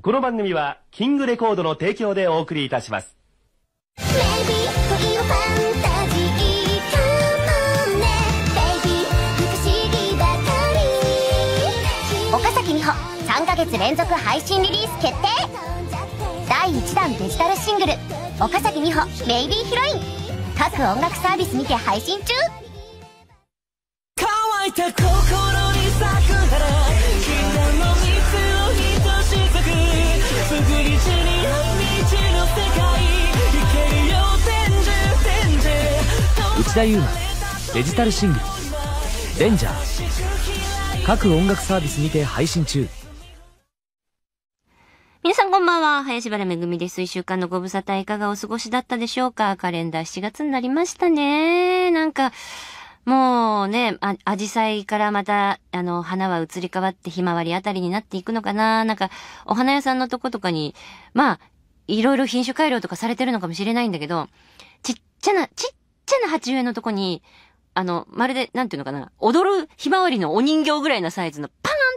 この番組は、キングレコードの提供でお送りいたします。岡崎美穂3ヶ月連続配信リリース決定。第1弾デジタルシングル岡崎美穂ベイビーヒロイン各音楽サービスにて配信中。乾いた心に咲く花内田悠馬デジタルシングル「デンジャー」各音楽サービスにて配信中皆さんこんばんは。林原めぐみです。一週間のご無沙汰いかがお過ごしだったでしょうか？カレンダー7月になりましたね。なんか、もうね、あ、アジサイからまた、あの、花は移り変わってひまわりあたりになっていくのかな。なんか、お花屋さんのとことかに、まあ、いろいろ品種改良とかされてるのかもしれないんだけど、ちっちゃな、ちっちゃな鉢植えのとこに、あの、まるで、なんていうのかな、踊るひまわりのお人形ぐらいのサイズの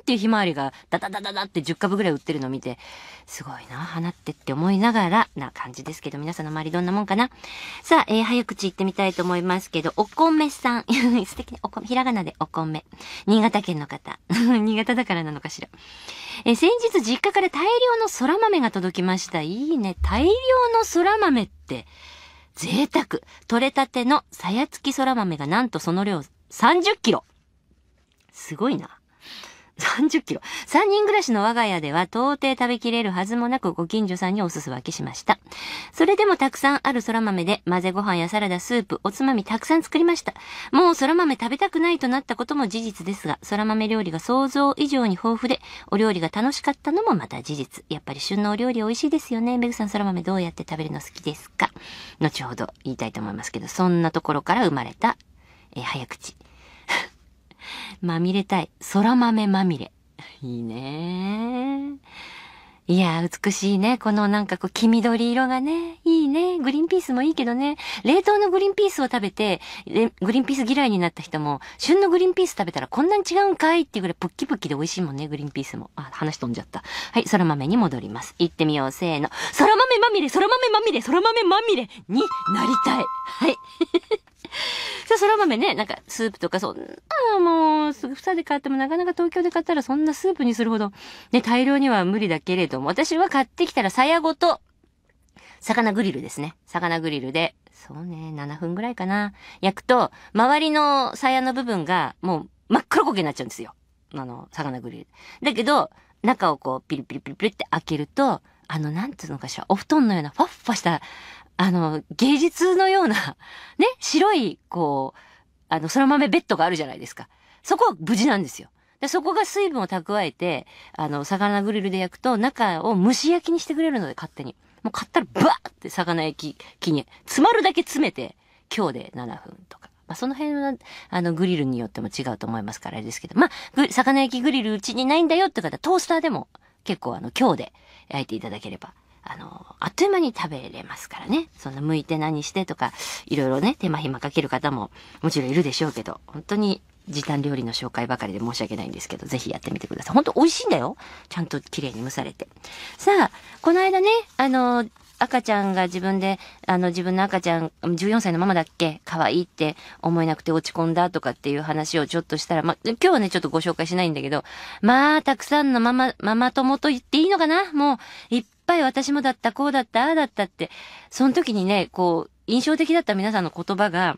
っていうひまわりがダダダダダって10株ぐらい売ってるの見て、すごいな、花ってって思いながらな感じですけど、皆さんの周りどんなもんかな？さあ、えー、早口言ってみたいと思いますけど、お米さん。素敵ね。お米、ひらがなでお米。新潟県の方。新潟だからなのかしら。えー先日実家から大量の空豆が届きました。いいね。大量の空豆って、贅沢。取れたてのさやつき空豆がなんとその量30キロ。すごいな。30キロ。3人暮らしの我が家では到底食べきれるはずもなくご近所さんにおすす分けしました。それでもたくさんある空豆で混ぜご飯やサラダ、スープ、おつまみたくさん作りました。もう空豆食べたくないとなったことも事実ですが、空豆料理が想像以上に豊富で、お料理が楽しかったのもまた事実。やっぱり旬のお料理美味しいですよね。めぐさん空豆どうやって食べるの好きですか？後ほど言いたいと思いますけど、そんなところから生まれた、え早口。まみれたい。空豆まみれ。いいねいや、美しいね。このなんかこう、黄緑色がね、いいね。グリーンピースもいいけどね。冷凍のグリーンピースを食べて、グリーンピース嫌いになった人も、旬のグリーンピース食べたらこんなに違うんかい？っていうぐらいプッキプッキで美味しいもんね、グリーンピースも。あ、話飛んじゃった。はい、空豆に戻ります。行ってみよう、せーの。空豆まみれ、空豆まみれ、空豆まみれになりたい。はい。さあ、そら豆ね、なんか、スープとか、そんな、もう、すぐ房で買っても、なかなか東京で買ったら、そんなスープにするほど、ね、大量には無理だけれども、私は買ってきたら、鞘ごと、魚グリルですね。魚グリルで、そうね、7分ぐらいかな。焼くと、周りの鞘の部分が、もう、真っ黒焦げになっちゃうんですよ。あの、魚グリル。だけど、中をこう、ピリピリピリピリって開けると、あの、なんていうのかしら、お布団のような、ファッファした、あの、芸術のような、ね、白い、こう、あの、空豆ベッドがあるじゃないですか。そこは無事なんですよ。で、そこが水分を蓄えて、あの、魚グリルで焼くと、中を蒸し焼きにしてくれるので、勝手に。もう買ったら、ブワーって魚焼き器に、詰まるだけ詰めて、今日で7分とか。まあ、その辺は、あの、グリルによっても違うと思いますから、あれですけど。まあ、魚焼きグリルうちにないんだよって方、トースターでも、結構あの、今日で焼いていただければ、あの、あっという間に食べれますからね。そんな剥いて何してとか、いろいろね、手間暇かける方ももちろんいるでしょうけど、本当に時短料理の紹介ばかりで申し訳ないんですけど、ぜひやってみてください。本当美味しいんだよ。ちゃんと綺麗に蒸されて。さあ、この間ね、あの、赤ちゃんが自分で、あの、自分の赤ちゃん、14歳のママだっけ？可愛いって思えなくて落ち込んだとかっていう話をちょっとしたら、ま、今日はね、ちょっとご紹介しないんだけど、まあ、たくさんのママ、ママ友と言っていいのかな？もう、いっぱい私もだった、こうだった、ああだったって、その時にね、こう、印象的だった皆さんの言葉が、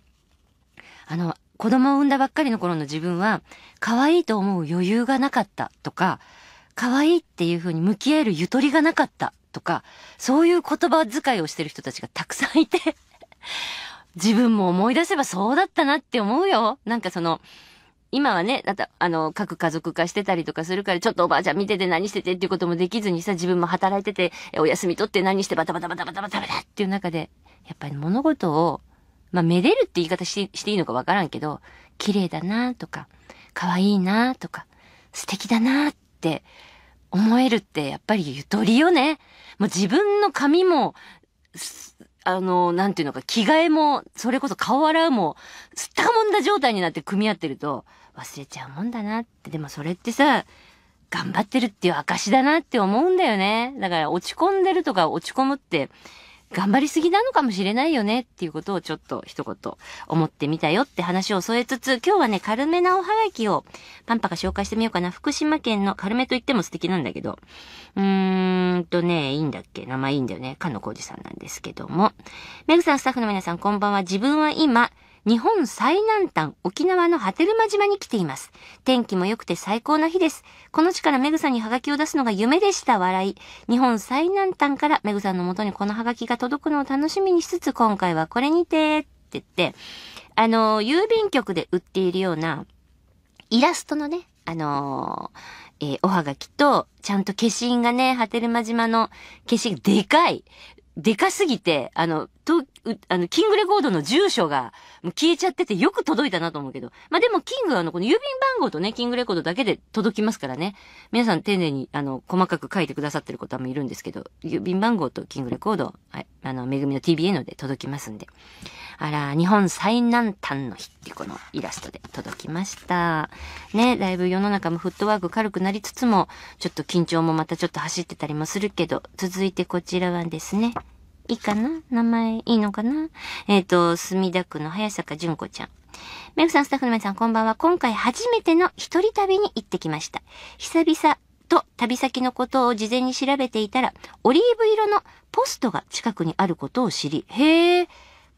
あの、子供を産んだばっかりの頃の自分は、可愛いと思う余裕がなかったとか、可愛いっていう風に向き合えるゆとりがなかったとか、そういう言葉遣いをしてる人たちがたくさんいて、自分も思い出せばそうだったなって思うよ。なんかその、今はね、だって、あの、各家族化してたりとかするから、ちょっとおばあちゃん見てて何しててっていうこともできずにさ、自分も働いてて、お休み取って何してバタバタバタバタバタバタっていう中で、やっぱり物事を、まあ、めでるって言い方ししていいのかわからんけど、綺麗だなとか、可愛いなとか、素敵だなって思えるって、やっぱりゆとりよね。もう自分の髪も、あの、なんていうのか、着替えも、それこそ顔洗うも、すったもんだ状態になって組み合ってると、忘れちゃうもんだなって。でもそれってさ、頑張ってるっていう証だなって思うんだよね。だから落ち込んでるとか落ち込むって、頑張りすぎなのかもしれないよねっていうことをちょっと一言思ってみたよって話を添えつつ、今日はね、軽めなおはがきをパンパが紹介してみようかな。福島県の軽めと言っても素敵なんだけど、うーんとね、いいんだっけ名前いいんだよね。かのこうじさんなんですけども。メグさん、スタッフの皆さん、こんばんは。自分は今、日本最南端、沖縄の波照間島に来ています。天気も良くて最高な日です。この地からメグさんにハガキを出すのが夢でした。笑い。日本最南端からメグさんの元にこのハガキが届くのを楽しみにしつつ、今回はこれにて、って言って、あの、郵便局で売っているような、イラストのね、あのーえーおはがきと、ちゃんと消印がね、波照間島の消印でかい。でかすぎて、あの、と、うあの、キングレコードの住所がもう消えちゃっててよく届いたなと思うけど。まあ、でも、キングはあの、この郵便番号とね、キングレコードだけで届きますからね。皆さん丁寧に、あの、細かく書いてくださってる方もいるんですけど、郵便番号とキングレコード、はい、あの、めぐみの TBN で届きますんで。あら、日本最南端の日っていうこのイラストで届きました。ね、だいぶ世の中もフットワーク軽くなりつつも、ちょっと緊張もまたちょっと走ってたりもするけど、続いてこちらはですね、いいかな？名前いいのかな？えっ、と、墨田区の早坂純子ちゃん。メグさん、スタッフの皆さん、こんばんは。今回初めての一人旅に行ってきました。久々と旅先のことを事前に調べていたら、オリーブ色のポストが近くにあることを知り、へえ、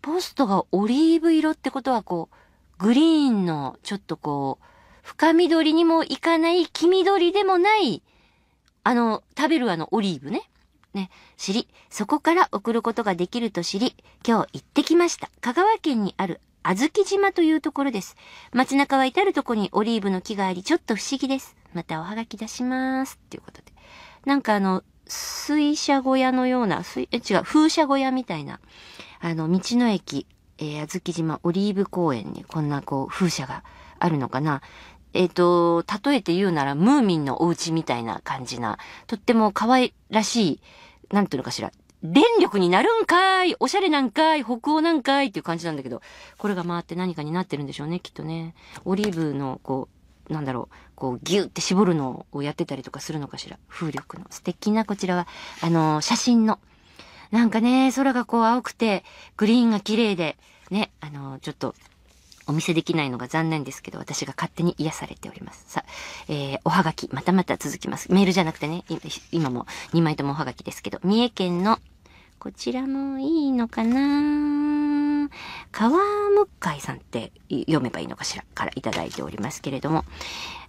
ポストがオリーブ色ってことはこう、グリーンのちょっとこう、深緑にもいかない黄緑でもない、あの、食べるあのオリーブね。ね、知り、そこから送ることができると知り、今日行ってきました。香川県にあるあずき島というところです。街中は至るところにオリーブの木があり、ちょっと不思議です。またおはがき出します。っていうことで。なんかあの、水車小屋のような、水、え、違う、風車小屋みたいな、あの、道の駅、えー、あずき島オリーブ公園にこんなこう、風車があるのかな。えっ、と、例えて言うなら、ムーミンのお家みたいな感じな、とっても可愛らしい、なんていうのかしら。電力になるんかいおしゃれなんかい北欧なんかいっていう感じなんだけど、これが回って何かになってるんでしょうね、きっとね。オリーブの、こう、なんだろう、こう、ギューって絞るのをやってたりとかするのかしら。風力の。素敵な、こちらは、あのー写真の。なんかね、空がこう青くて、グリーンが綺麗で、ね、あのーちょっと、お見せできないのが残念ですけど、私が勝手に癒されております。さ、えー、おはがき、またまた続きます。メールじゃなくてね、今も2枚ともおはがきですけど、三重県の、こちらもいいのかな川向海さんって読めばいいのかしらからいただいておりますけれども。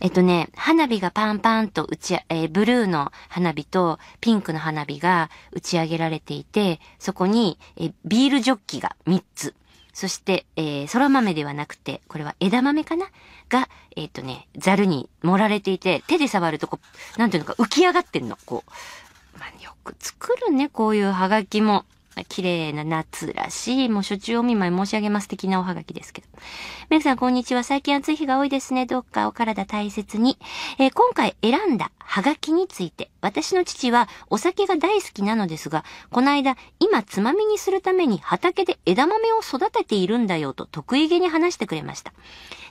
えっとね、花火がパンパンと打ち、えーブルーの花火とピンクの花火が打ち上げられていて、そこに、えービールジョッキが3つ。そして、えー、空豆ではなくて、これは枝豆かな？が、えっ、とね、ザルに盛られていて、手で触るとこう、なんていうのか、浮き上がってんの。こう。まあ、よく作るね、こういうハガキも。綺麗な夏らしい、もう初中お見舞い申し上げます的なおはがきですけど。メグさん、こんにちは。最近暑い日が多いですね。どうかお体大切に。えー今回選んだハガキについて。私の父はお酒が大好きなのですが、この間、今つまみにするために畑で枝豆を育てているんだよと得意げに話してくれました。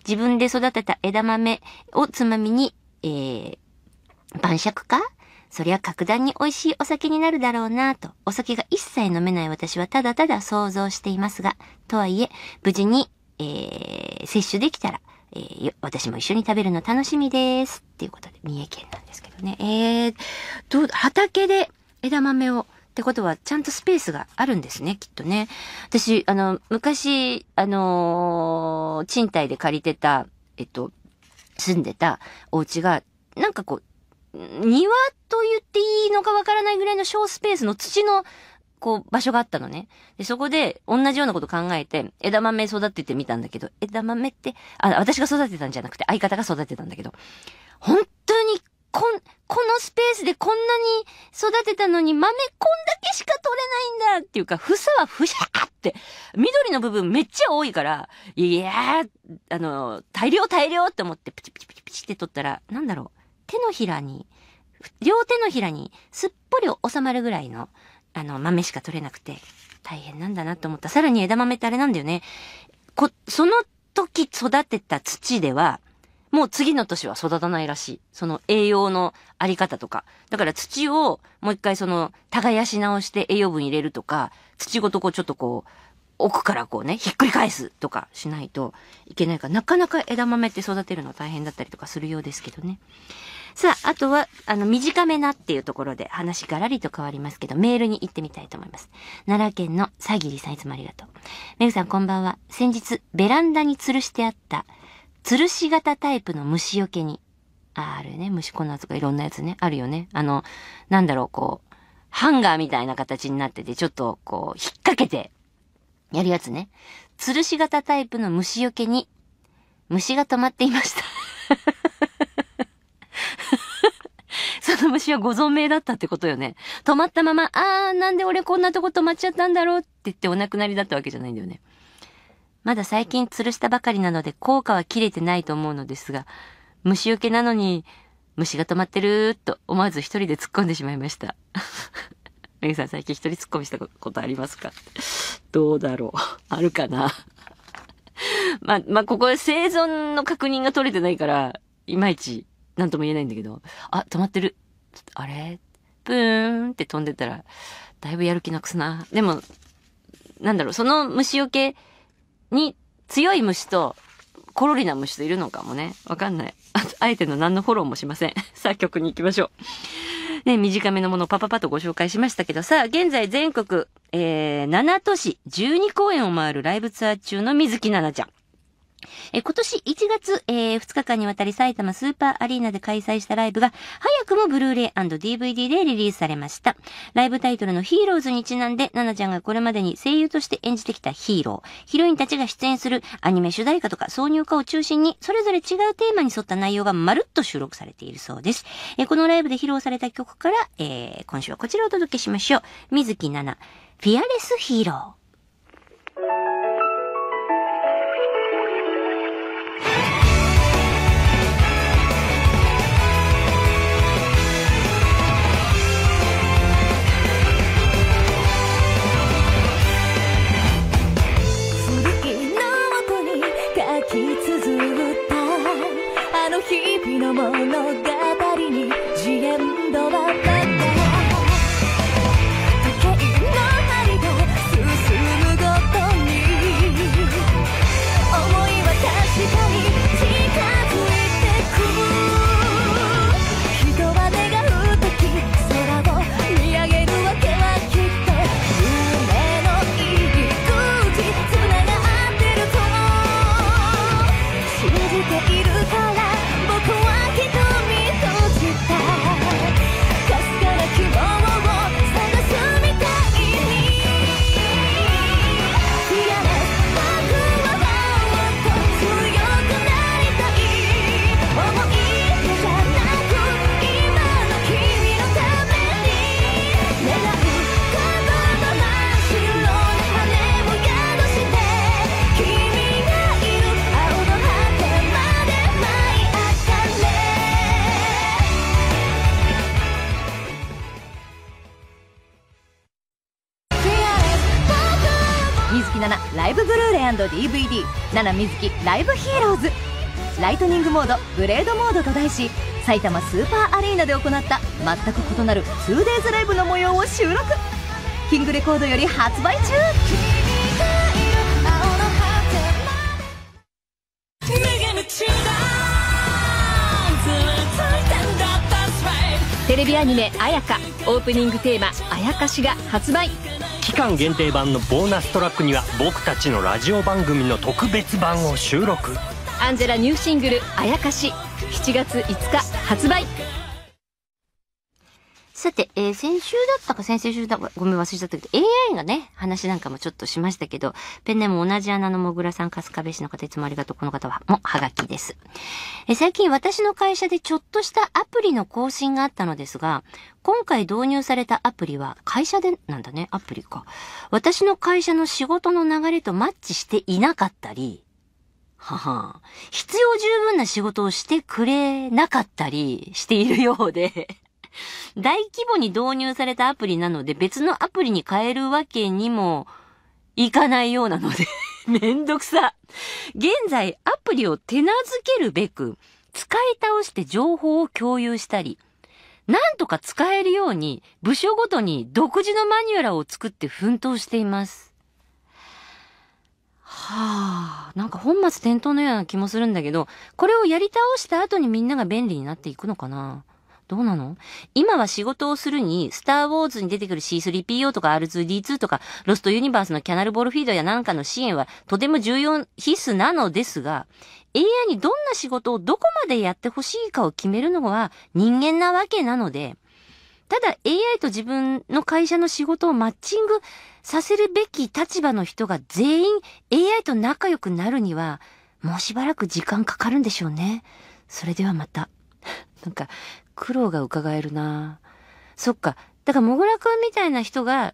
自分で育てた枝豆をつまみに、えー、晩酌かそりゃ格段に美味しいお酒になるだろうなぁと、お酒が一切飲めない私はただただ想像していますが、とはいえ、無事に、えー、摂取できたら、えー私も一緒に食べるの楽しみです。っていうことで、三重県なんですけどね。えー、どう、畑で枝豆を、ってことは、ちゃんとスペースがあるんですね、きっとね。私、あの、昔、あのー賃貸で借りてた、えっと、住んでたお家が、なんかこう、庭と言っていいのかわからないぐらいの小スペースの土の、こう、場所があったのね。で、そこで、同じようなこと考えて、枝豆育ててみたんだけど、枝豆って、あ、私が育てたんじゃなくて、相方が育てたんだけど、本当に、こん、このスペースでこんなに育てたのに豆こんだけしか取れないんだっていうか、房はふしゃーって、緑の部分めっちゃ多いから、いやー、あの、大量大量って思ってプチプチプチプチって取ったら、なんだろう、手のひらに、両手のひらにすっぽり収まるぐらいの、あの、豆しか取れなくて、大変なんだなと思った。さらに枝豆ってあれなんだよね。こ、その時育てた土では、もう次の年は育たないらしい。その栄養のあり方とか。だから土をもう一回その耕し直して栄養分入れるとか、土ごとこうちょっとこう、奥からこうね、ひっくり返すとかしないといけないから、なかなか枝豆って育てるの大変だったりとかするようですけどね。さあ、あとは、あの、短めなっていうところで話がらりと変わりますけど、メールに行ってみたいと思います。奈良県のさぎりさんいつもありがとう。めぐさんこんばんは。先日、ベランダに吊るしてあった、吊るし型タイプの虫除けに、あ、あるね、虫粉とかいろんなやつね、あるよね。あの、なんだろう、こう、ハンガーみたいな形になってて、ちょっとこう、引っ掛けて、やるやつね。吊るし型タイプの虫除けに、虫が止まっていました。その虫はご存命だったってことよね。止まったまま、あー、なんで俺こんなとこ止まっちゃったんだろうって言ってお亡くなりだったわけじゃないんだよね。まだ最近吊るしたばかりなので効果は切れてないと思うのですが、虫除けなのに虫が止まってるーと思わず一人で突っ込んでしまいました。さん最近一人突っ込みしたことありますか？どうだろう？あるかな？まあ、まあ、ここで生存の確認が取れてないから、いまいち、なんとも言えないんだけど、あ、止まってる。あれ？ブーンって飛んでたら、だいぶやる気なくすな。でも、なんだろう、その虫除けに強い虫と、コロリな虫といるのかもね。わかんない。あえての何のフォローもしません。さあ、曲に行きましょう。ね、短めのものをパパパとご紹介しましたけど、さあ、現在全国、えー、7都市12公演を回るライブツアー中の水木奈々ちゃん。え今年1月、えー2日間にわたり埼玉スーパーアリーナで開催したライブが、早くもブルーレイ &DVD でリリースされました。ライブタイトルのヒーローズにちなんで、ナナちゃんがこれまでに声優として演じてきたヒーロー、ヒロインたちが出演するアニメ主題歌とか挿入歌を中心に、それぞれ違うテーマに沿った内容がまるっと収録されているそうです。えこのライブで披露された曲から、えー今週はこちらをお届けしましょう。水木奈々、フィアレスヒーロー。水木奈々ライブブルーレイ &DVD「奈々水木ライブヒーローズ」ライトニングモードブレードモードと題し埼玉スーパーアリーナで行った全く異なる 2days ライブの模様を収録。キングレコードより発売中。テレビアニメ「あやか」オープニングテーマ「あやかし」が発売。期間限定版のボーナストラックには僕たちのラジオ番組の特別版を収録。アンジェラニューシングル「あやかし」7月5日発売。さて、えー先週だったか先々週だか、ごめん忘れちゃったけど、AI がね、話なんかもちょっとしましたけど、ペンネーム同じ穴のもぐらさん、春日部市の方、いつもありがとう。この方は、もう、はがきです。えー最近私の会社でちょっとしたアプリの更新があったのですが、今回導入されたアプリは、会社で、なんだね、アプリか。私の会社の仕事の流れとマッチしていなかったり、はは必要十分な仕事をしてくれなかったりしているようで、大規模に導入されたアプリなので別のアプリに変えるわけにもいかないようなので、めんどくさ。現在、アプリを手なずけるべく、使い倒して情報を共有したり、なんとか使えるように部署ごとに独自のマニュアルを作って奮闘しています。はあ、なんか本末転倒のような気もするんだけど、これをやり倒した後にみんなが便利になっていくのかなどうなの？今は仕事をするに、スターウォーズに出てくる C3PO とか R2D2 とか、ロストユニバースのキャナルボールフィードやなんかの支援はとても重要、必須なのですが、AI にどんな仕事をどこまでやってほしいかを決めるのは人間なわけなので、ただ AI と自分の会社の仕事をマッチングさせるべき立場の人が全員 AI と仲良くなるには、もうしばらく時間かかるんでしょうね。それではまた。なんか、苦労が伺えるなそっか。だから、もぐらくんみたいな人が、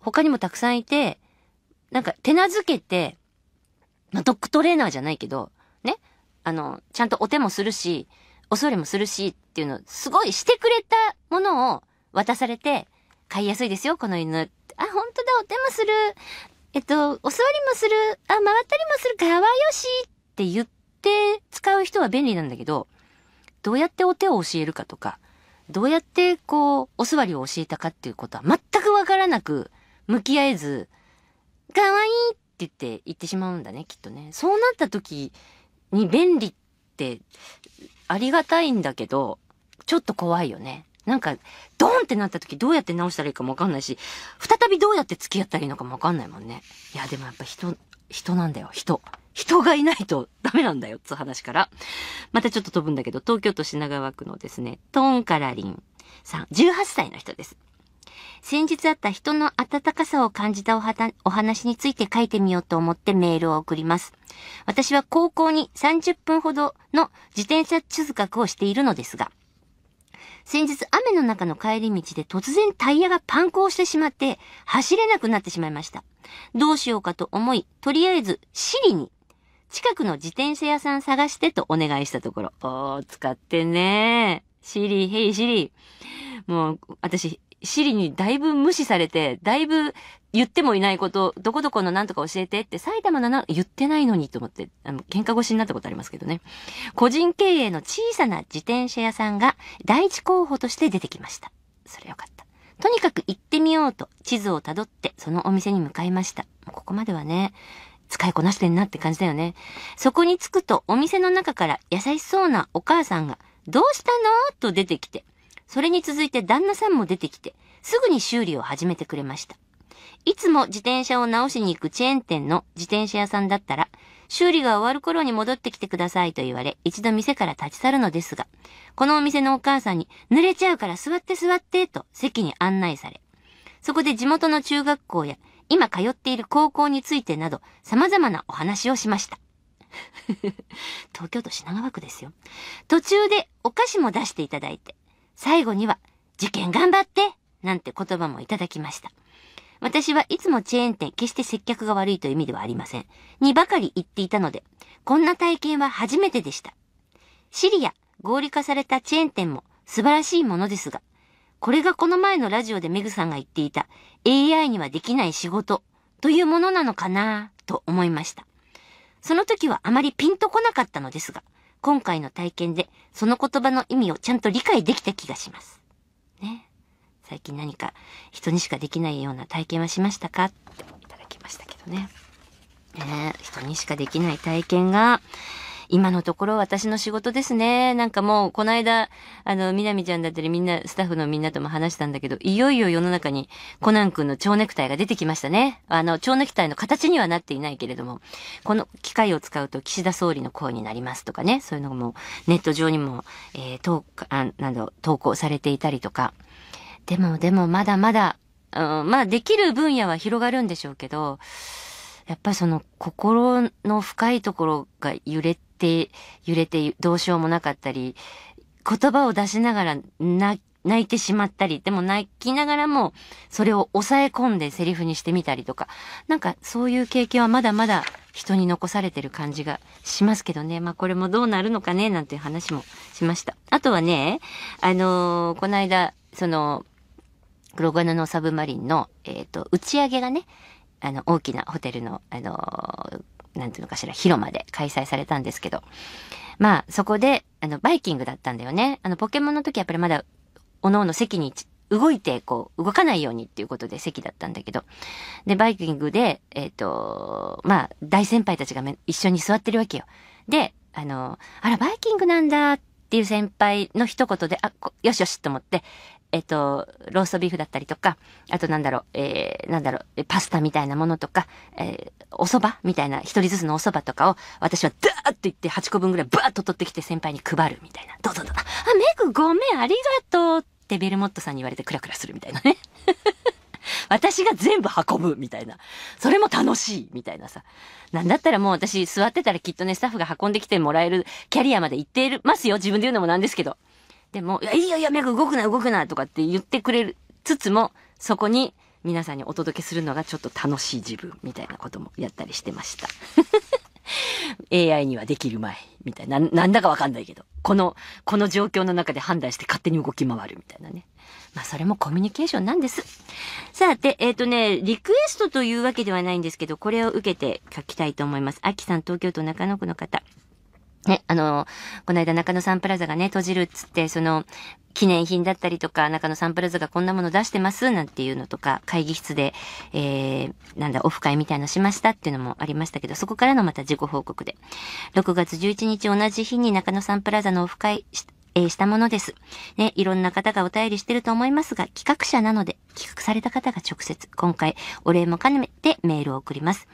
他にもたくさんいて、なんか、手なずけて、まあ、ドッグトレーナーじゃないけど、ね？あの、ちゃんとお手もするし、お座りもするしっていうの、すごいしてくれたものを渡されて、飼いやすいですよ、この犬。あ、本当だ、お手もする。えっと、お座りもする。あ、回ったりもする。かわよしって言って使う人は便利なんだけど、どうやってお手を教えるかとか、どうやってこう、お座りを教えたかっていうことは全くわからなく、向き合えず、かわいいって言って言ってしまうんだね、きっとね。そうなった時に便利って、ありがたいんだけど、ちょっと怖いよね。なんか、ドンってなった時どうやって直したらいいかもわかんないし、再びどうやって付き合ったらいいのかもわかんないもんね。いや、でもやっぱ人、人なんだよ、人。人がいないとダメなんだよ、つ話から。またちょっと飛ぶんだけど、東京都品川区のですね、トーンカラリンさん、18歳の人です。先日あった人の温かさを感じたおはたお話について書いてみようと思ってメールを送ります。私は高校に30分ほどの自転車通学をしているのですが、先日雨の中の帰り道で突然タイヤがパンクをしてしまって走れなくなってしまいました。どうしようかと思い、とりあえずシリに近くの自転車屋さん探してとお願いしたところ、おー、使ってねシリー、ヘイシリー。もう、私、シリにだいぶ無視されて、だいぶ言ってもいないこと、どこどこのなんとか教えてって埼玉のな、言ってないのにと思って、あの、喧嘩腰になったことありますけどね。個人経営の小さな自転車屋さんが第一候補として出てきました。それよかった。とにかく行ってみようと地図をたどってそのお店に向かいました。ここまではね、使いこなしてんなって感じだよね。そこに着くとお店の中から優しそうなお母さんが、どうしたの？と出てきて、それに続いて旦那さんも出てきて、すぐに修理を始めてくれました。いつも自転車を直しに行くチェーン店の自転車屋さんだったら、修理が終わる頃に戻ってきてくださいと言われ、一度店から立ち去るのですが、このお店のお母さんに、濡れちゃうから座って座って、と席に案内され、そこで地元の中学校や、今通っている高校についてなど、様々なお話をしました。東京都品川区ですよ。途中でお菓子も出していただいて、最後には、受験頑張ってなんて言葉もいただきました。私はいつもチェーン店、決して接客が悪いという意味ではありません。にばかり言っていたので、こんな体験は初めてでした。シリア、合理化されたチェーン店も素晴らしいものですが、これがこの前のラジオでメグさんが言っていた AI にはできない仕事というものなのかなと思いました。その時はあまりピンとこなかったのですが、今回の体験でその言葉の意味をちゃんと理解できた気がします。ね。最近何か人にしかできないような体験はしましたか？っていただきましたけどね。ねえ人にしかできない体験が、今のところ私の仕事ですね。なんかもう、この間、あの、みなみちゃんだったりみんな、スタッフのみんなとも話したんだけど、いよいよ世の中にコナン君の蝶ネクタイが出てきましたね。あの、蝶ネクタイの形にはなっていないけれども、この機械を使うと岸田総理の声になりますとかね、そういうのもネット上にも、えー、投あなど投稿されていたりとか。でも、でもまだまだ、うん、まあできる分野は広がるんでしょうけど、やっぱりその心の深いところが揺れって、揺れてどうしようもなかったり、言葉を出しながら泣いてしまったり、でも泣きながらもそれを抑え込んでセリフにしてみたりとか、なんかそういう経験はまだまだ人に残されてる感じがしますけどね。まあこれもどうなるのかね、なんていう話もしました。あとはね、あのーこの間、その、黒金のサブマリンの、えっ、と、打ち上げがね、あの、大きなホテルの、あのーなんていうのかしら、広間で開催されたんですけど、まあ、そこで、あの、バイキングだったんだよね。あの、ポケモンの時やっぱりまだ、おのおの席に動いて、こう、動かないようにっていうことで席だったんだけど。で、バイキングで、えっ、と、まあ、大先輩たちが一緒に座ってるわけよ。で、あの、あら、バイキングなんだっていう先輩の一言で、あ、こよしよしと思って、えっと、ローストビーフだったりとか、あとなんだろう、えー、なんだろう、パスタみたいなものとか、えー、お蕎麦みたいな、一人ずつのお蕎麦とかを、私はダーッと言って8個分ぐらいバーッと取ってきて先輩に配るみたいな。どうぞどうぞ。あ、メグごめん、ありがとうってベルモットさんに言われてクラクラするみたいなね。私が全部運ぶみたいな。それも楽しいみたいなさ。なんだったらもう私座ってたらきっとね、スタッフが運んできてもらえるキャリアまで行っていますよ。自分で言うのもなんですけど。でも、いや、いいよいや、メグ動くな動くなとかって言ってくれるつつも、そこに皆さんにお届けするのがちょっと楽しい自分みたいなこともやったりしてました。AI にはできる前、みたいな。なんだかわかんないけど。この、この状況の中で判断して勝手に動き回るみたいなね。まあ、それもコミュニケーションなんです。さて、えっ、とね、リクエストというわけではないんですけど、これを受けて書きたいと思います。あきさん、東京都中野区の方。ね、あの、この間中野サンプラザがね、閉じるっつって、その、記念品だったりとか、中野サンプラザがこんなもの出してますなんていうのとか、会議室で、えー、なんだ、オフ会みたいのしましたっていうのもありましたけど、そこからのまた自己報告で。6月11日同じ日に中野サンプラザのオフ会えしたものです。ね、いろんな方がお便りしてると思いますが、企画者なので、企画された方が直接、今回、お礼も兼ねてメールを送ります。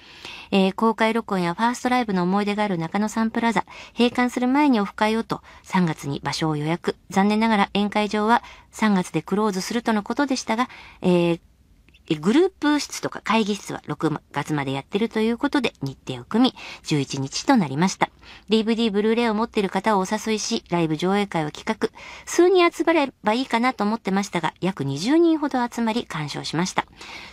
えー公開録音やファーストライブの思い出がある中野サンプラザ、閉館する前にオフ会をと、3月に場所を予約。残念ながら宴会場は3月でクローズするとのことでしたが、えーグループ室とか会議室は6月までやってるということで日程を組み、11日となりました。DVD、ブルーレイを持っている方をお誘いし、ライブ上映会を企画。数人集まればいいかなと思ってましたが、約20人ほど集まり鑑賞しました。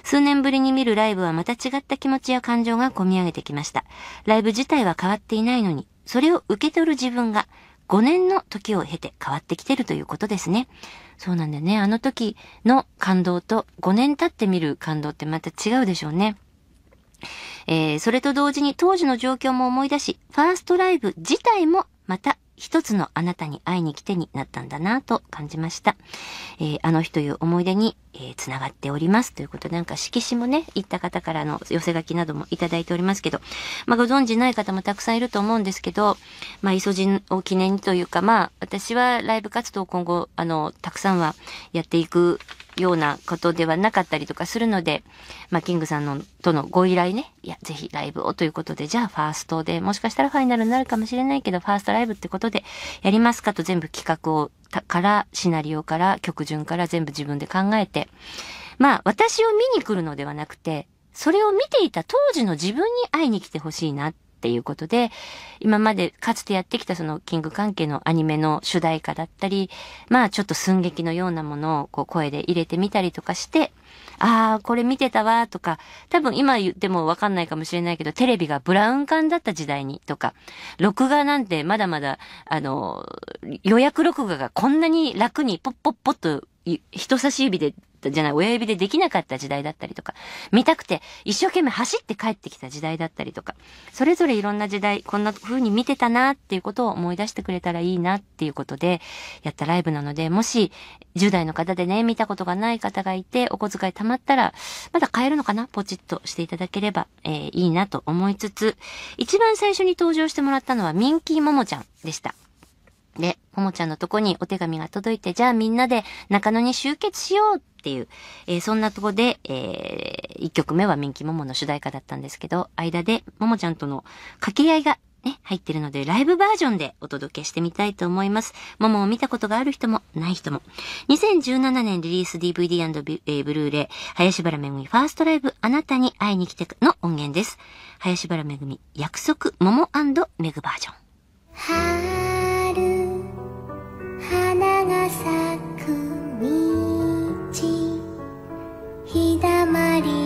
数年ぶりに見るライブはまた違った気持ちや感情が込み上げてきました。ライブ自体は変わっていないのに、それを受け取る自分が5年の時を経て変わってきてるということですね。そうなんだよね。あの時の感動と5年経ってみる感動ってまた違うでしょうね。えーそれと同時に当時の状況も思い出し、ファーストライブ自体もまた一つのあなたに会いに来てになったんだなと感じました。えーあの日という思い出に、えー、つながっておりますということで、なんか色紙もね、行った方からの寄せ書きなどもいただいておりますけど、まあご存知ない方もたくさんいると思うんですけど、まあ、イソジンを記念にというか、まあ、私はライブ活動を今後、あの、たくさんはやっていくようなことではなかったりとかするので、まあ、キングさんの、とのご依頼ね、いや、ぜひライブをということで、じゃあファーストで、もしかしたらファイナルになるかもしれないけど、ファーストライブってことで、やりますかと全部企画を、から、シナリオから、曲順から全部自分で考えて、まあ、私を見に来るのではなくて、それを見ていた当時の自分に会いに来てほしいなっっていうことで、今までかつてやってきたそのキング関係のアニメの主題歌だったり、まあちょっと寸劇のようなものをこう声で入れてみたりとかして、ああ、これ見てたわとか、多分今言ってもわかんないかもしれないけど、テレビがブラウン管だった時代にとか、録画なんてまだまだ、あの、予約録画がこんなに楽にポッポッポッと人差し指で、じゃない、親指でできなかった時代だったりとか、見たくて一生懸命走って帰ってきた時代だったりとか、それぞれいろんな時代、こんな風に見てたなっていうことを思い出してくれたらいいなっていうことで、やったライブなので、もし、10代の方でね、見たことがない方がいて、お小遣い貯まったら、まだ買えるのかな？ポチッとしていただければ、えーいいなと思いつつ、一番最初に登場してもらったのはミンキーモモちゃんでした。で、ももちゃんのとこにお手紙が届いて、じゃあみんなで中野に集結しようっていう、えーそんなとこで、えー、1曲目はミンキももの主題歌だったんですけど、間でももちゃんとの掛け合いがね、入ってるので、ライブバージョンでお届けしてみたいと思います。ももを見たことがある人も、ない人も。2017年リリース DVD& ビえーブルーレイ、林原めぐみファーストライブ、あなたに会いに来ての音源です。林原めぐみ、約束、ももめぐバージョン。まり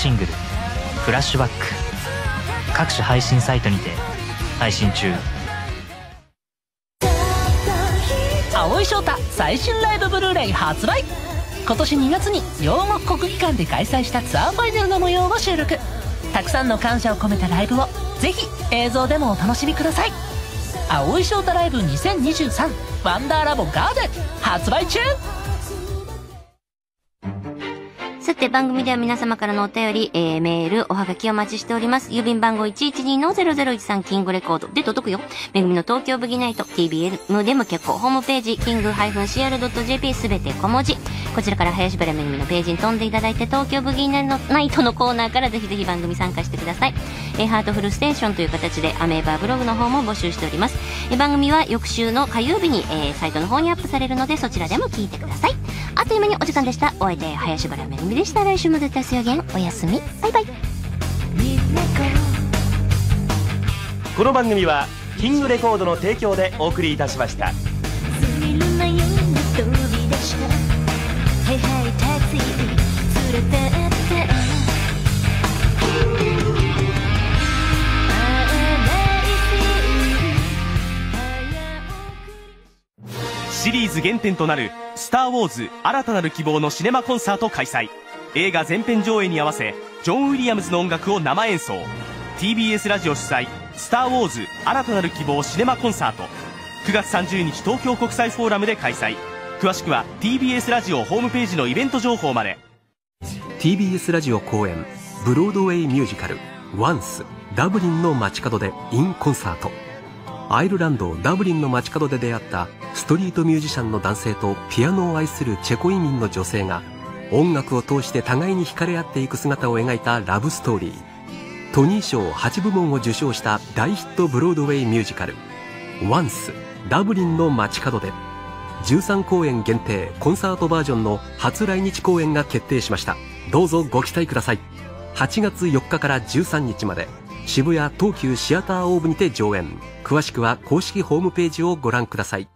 シングル「フラッシュバック」各種配信サイトにて配信中。蒼井翔太最新ライブブルーレイ発売。今年2月に両国国技館で開催したツアーファイナルの模様を収録。たくさんの感謝を込めたライブをぜひ映像でもお楽しみください。蒼井翔太ライブ2023ワンダーラボガーデン発売中。て、番組では皆様からのお便り、えー、メール、おはがきをお待ちしております。郵便番号112-0013キングレコードで届くよ。めぐみの東京ブギナイト、TBM でも結構、ホームページ、king-cr.jp すべて小文字。こちらから林原めぐみのページに飛んでいただいて、東京ブギナイトのコーナーからぜひぜひ番組参加してください。えー、ハートフルステーションという形で、アメーバーブログの方も募集しております。えー、番組は翌週の火曜日に、えー、サイトの方にアップされるので、そちらでも聞いてください。あっという間にお時間でした。お相手、林原めぐみでした。来週も絶対水曜限おやすみ。バイバイ。この番組はキングレコードの提供でお送りいたしました。スリルなような飛び出した。はいはいタクシー連れてって。シリーズ原点となる「スター・ウォーズ新たなる希望」のシネマコンサート開催映画全編上映に合わせジョン・ウィリアムズの音楽を生演奏。TBS ラジオ主催「スター・ウォーズ新たなる希望シネマコンサート」9月30日東京国際フォーラムで開催。詳しくは TBS ラジオホームページのイベント情報まで。TBS ラジオ公演ブロードウェイミュージカル「ワンスダブリンの街角で in コンサート」アイルランドダブリンの街角で出会ったストリートミュージシャンの男性とピアノを愛するチェコ移民の女性が音楽を通して互いに惹かれ合っていく姿を描いたラブストーリー。トニー賞8部門を受賞した大ヒットブロードウェイミュージカル「ワンスダブリンの街角で」13公演限定コンサートバージョンの初来日公演が決定しました。どうぞご期待ください。8月4日から13日まで。渋谷東急シアターオーブにて上演。詳しくは公式ホームページをご覧ください。